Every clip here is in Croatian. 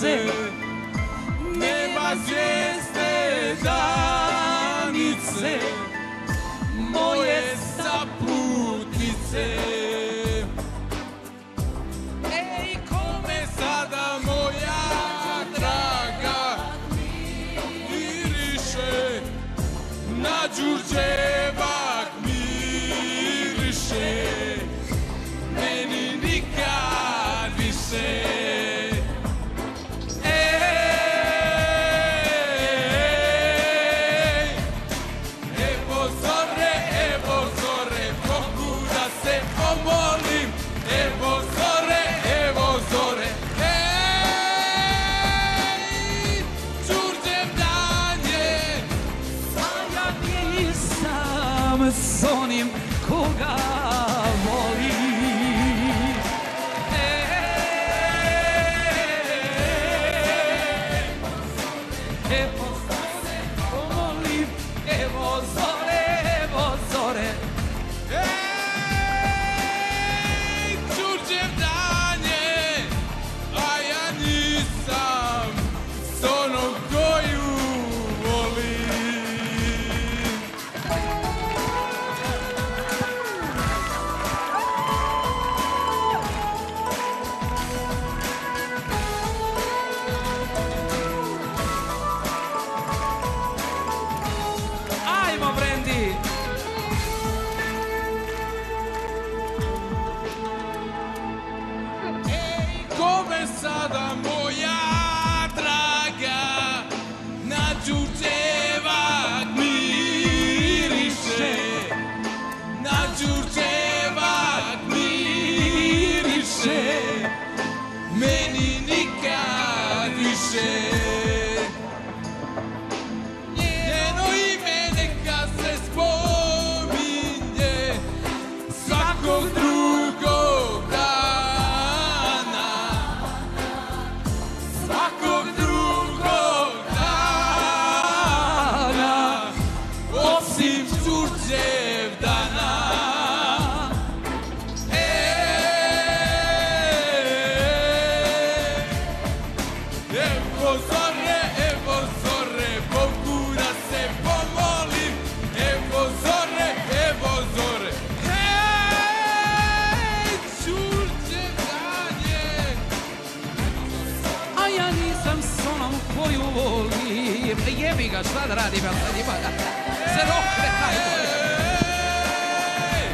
se Nema zvijezde danice Moje saputnice Ej, kome sada moja draga? Na Đurđevak miriše. Onim koga Jebi ga, šta da radim, ja sad ima da se rokne najbolje Ej,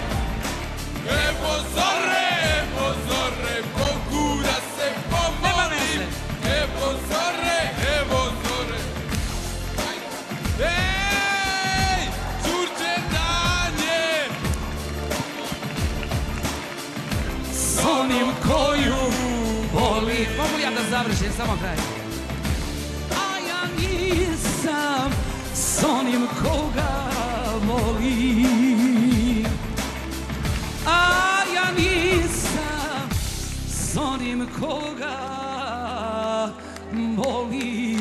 Evo zore, evo zore, Bogu da se pomolim. veze. Evo zore, evo zore. Ej, Đurđev dan je. S onim koju volim Mogu ja da završim, samo kraj nisam s onim koga volim. A ja nisam s onim koga volim.